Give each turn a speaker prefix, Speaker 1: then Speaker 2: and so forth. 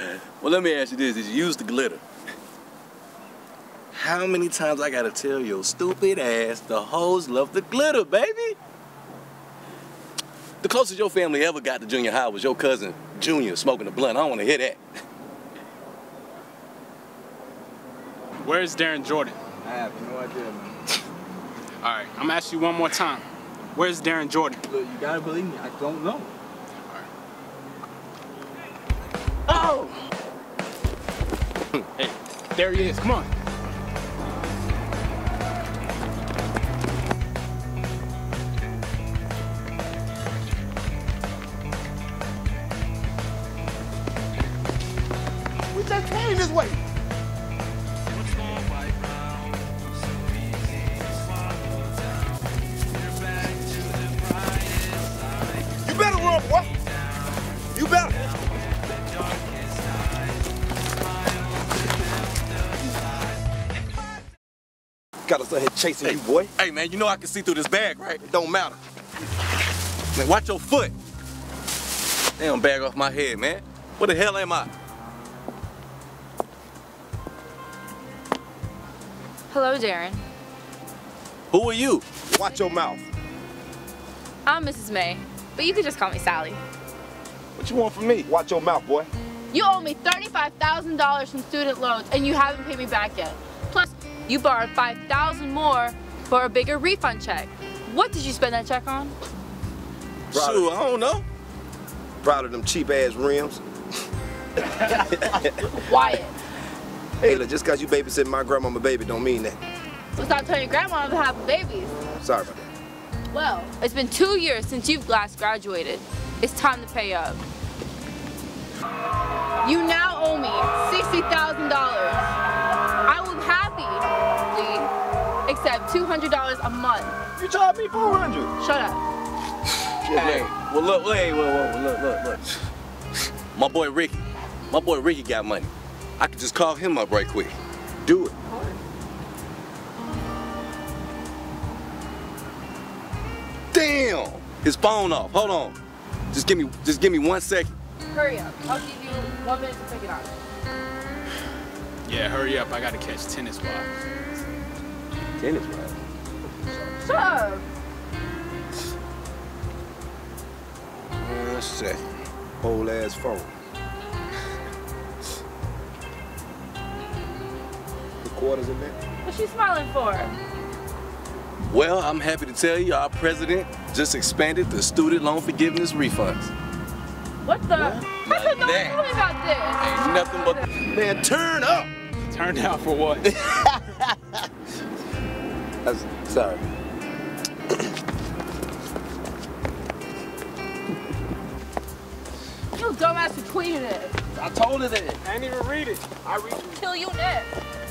Speaker 1: well, let me ask you this. Did you use the glitter?
Speaker 2: How many times I gotta tell your stupid ass the hoes love the glitter, baby?
Speaker 1: The closest your family ever got to junior high was your cousin Junior smoking a blunt. I don't want to hear that.
Speaker 3: Where's Darren Jordan?
Speaker 4: I have no idea, man.
Speaker 3: All right, I'm gonna ask you one more time. Where's Darren Jordan?
Speaker 4: Look, you gotta believe me, I don't know.
Speaker 3: Oh! hey, there he is. Come on.
Speaker 4: We just came this way. Got us out here chasing you, boy.
Speaker 1: Hey, man, you know I can see through this bag, right?
Speaker 4: It don't matter.
Speaker 1: Man, watch your foot. Damn bag off my head, man. What the hell am I?
Speaker 5: Hello, Darren.
Speaker 1: Who are you?
Speaker 4: Watch your mouth.
Speaker 5: I'm Mrs. Mae, but you could just call me Sallie.
Speaker 4: What you want from me? Watch your mouth, boy.
Speaker 5: You owe me $35,000 from student loans, and you haven't paid me back yet. Plus, you borrowed 5000 more for a bigger refund check. What did you spend that check on?
Speaker 4: Proud
Speaker 1: Shoot, I don't know.
Speaker 4: Proud of them cheap ass rims.
Speaker 5: Wyatt.
Speaker 4: Hey, look, just cause you babysitting my grandmama baby don't mean that.
Speaker 5: So stop telling your grandma to have babies.
Speaker 4: Sorry about that.
Speaker 5: Well, it's been two years since you've last graduated. It's time to pay up. You now owe me $60,000. Accept $200 a month.
Speaker 4: You charge me 400.
Speaker 5: Shut up.
Speaker 1: Hey, well look, wait, wait, wait, look, look, look. My boy Ricky. My boy Ricky got money. I could just call him up right quick.
Speaker 4: Do it.
Speaker 1: Damn! His phone off. Hold on. Just give me just give me one second.
Speaker 5: Hurry up. I'll give you one minute to pick it up.
Speaker 3: Yeah, hurry up. I gotta catch tennis balls.
Speaker 1: Tennis, right?
Speaker 5: Shut up.
Speaker 1: Uh, let's.
Speaker 4: Whole ass phone. The quarters in there.
Speaker 5: What's she smiling for?
Speaker 1: Well, I'm happy to tell you our president just expanded the student loan forgiveness refunds.
Speaker 5: What the? How come no one
Speaker 1: That.
Speaker 5: told about this?
Speaker 1: Ain't nothing but
Speaker 4: Man, turn up.
Speaker 3: Turn down for what?
Speaker 4: That's, sorry.
Speaker 5: You dumbass who tweeted it.
Speaker 3: I told her that. I didn't even read it. I read it.
Speaker 5: Kill you next.